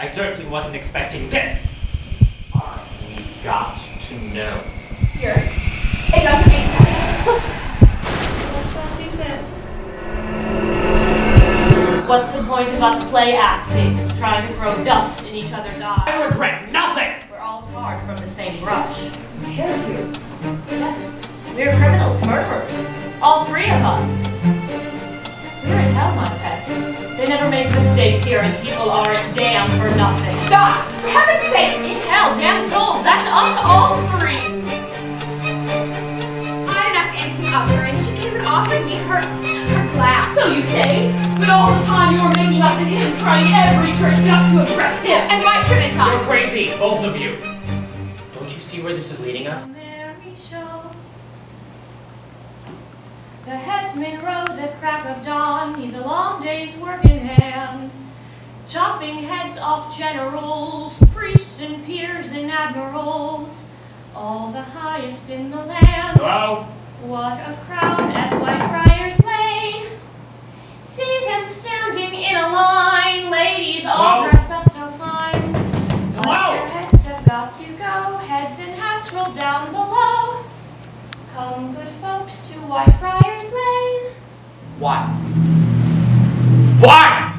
I certainly wasn't expecting this. We got to know. Here. It doesn't make sense. What's that you said? What's the point of us play acting, trying to throw dust in each other's eyes? I regret nothing! We're all tarred from the same brush. Dare you? Yes, we're criminals, murderers. All three of us. We're in hell, my pets. They never make mistakes here, and people aren't damned for nothing. Stop! For heaven's sake! In hell, damn souls, that's us all three! I didn't ask anything of her, and she came and offered me her her glass. So you say? But all the time you were making up to him, trying every trick just to impress him. And why shouldn't I? You're crazy, both of you. Don't you see where this is leading us? Merry show. The headsman rose at crack of dawn. He's a long day's work in hand. Chopping heads off generals, priests and peers and admirals. All the highest in the land. Hello? What a crowd at Whitefriars Lane! See them standing in a line, ladies all Hello? dressed up so fine. But Hello? their heads have got to go, heads and hats roll down below. Come, good folks, to Whitefriars Lane. Why? Why?